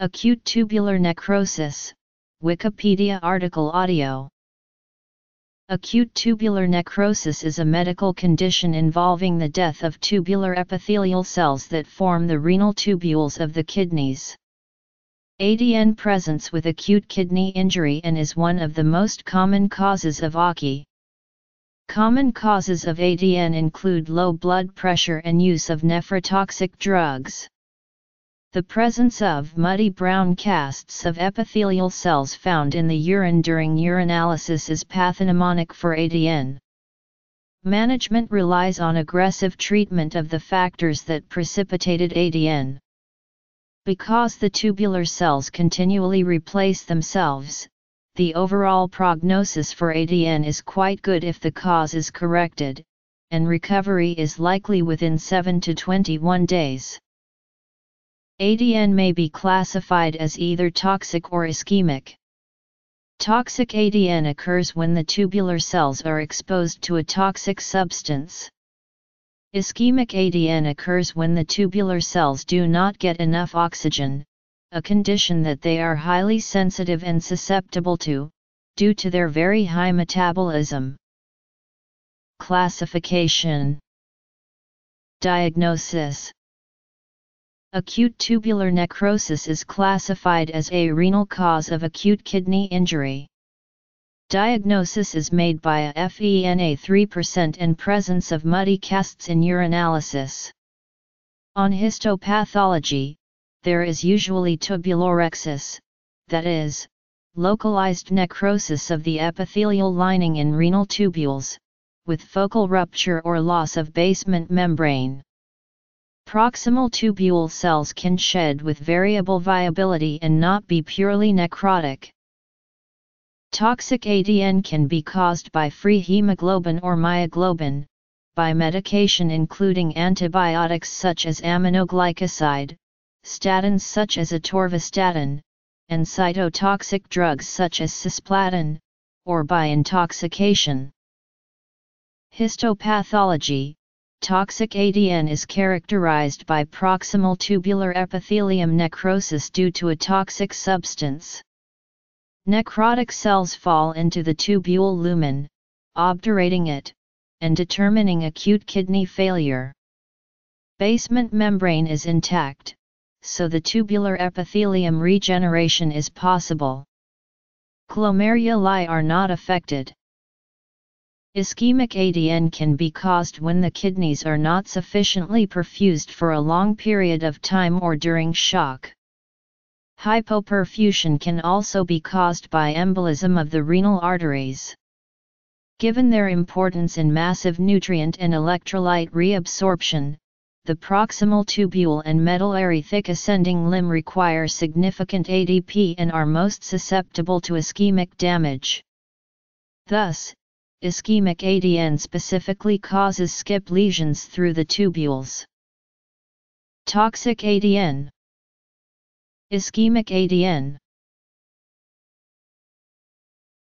Acute tubular necrosis, Wikipedia article audio. Acute tubular necrosis is a medical condition involving the death of tubular epithelial cells that form the renal tubules of the kidneys. ATN presents with acute kidney injury and is one of the most common causes of AKI. Common causes of ATN include low blood pressure and use of nephrotoxic drugs. The presence of muddy brown casts of epithelial cells found in the urine during urinalysis is pathognomonic for ATN. Management relies on aggressive treatment of the factors that precipitated ATN. Because the tubular cells continually replace themselves, the overall prognosis for ATN is quite good if the cause is corrected, and recovery is likely within 7 to 21 days. ATN may be classified as either toxic or ischemic. Toxic ATN occurs when the tubular cells are exposed to a toxic substance. Ischemic ATN occurs when the tubular cells do not get enough oxygen, a condition that they are highly sensitive and susceptible to, due to their very high metabolism. Classification Diagnosis Acute tubular necrosis is classified as a renal cause of acute kidney injury. Diagnosis is made by a FeNA 3% and presence of muddy casts in urinalysis. On histopathology, there is usually tubulorexis, that is, localized necrosis of the epithelial lining in renal tubules, with focal rupture or loss of basement membrane. Proximal tubule cells can shed with variable viability and not be purely necrotic. Toxic ATN can be caused by free hemoglobin or myoglobin, by medication including antibiotics such as aminoglycoside, statins such as atorvastatin, and cytotoxic drugs such as cisplatin, or by intoxication. Histopathology Toxic ATN is characterized by proximal tubular epithelium necrosis due to a toxic substance. Necrotic cells fall into the tubule lumen, obturating it, and determining acute kidney failure. Basement membrane is intact, so the tubular epithelium regeneration is possible. Glomeruli are not affected. Ischemic ATN can be caused when the kidneys are not sufficiently perfused for a long period of time or during shock. Hypoperfusion can also be caused by embolism of the renal arteries. Given their importance in massive nutrient and electrolyte reabsorption, the proximal tubule and medullary thick ascending limb require significant ATP and are most susceptible to ischemic damage. Thus, ischemic ATN specifically causes skip lesions through the tubules. Toxic ATN Ischemic ATN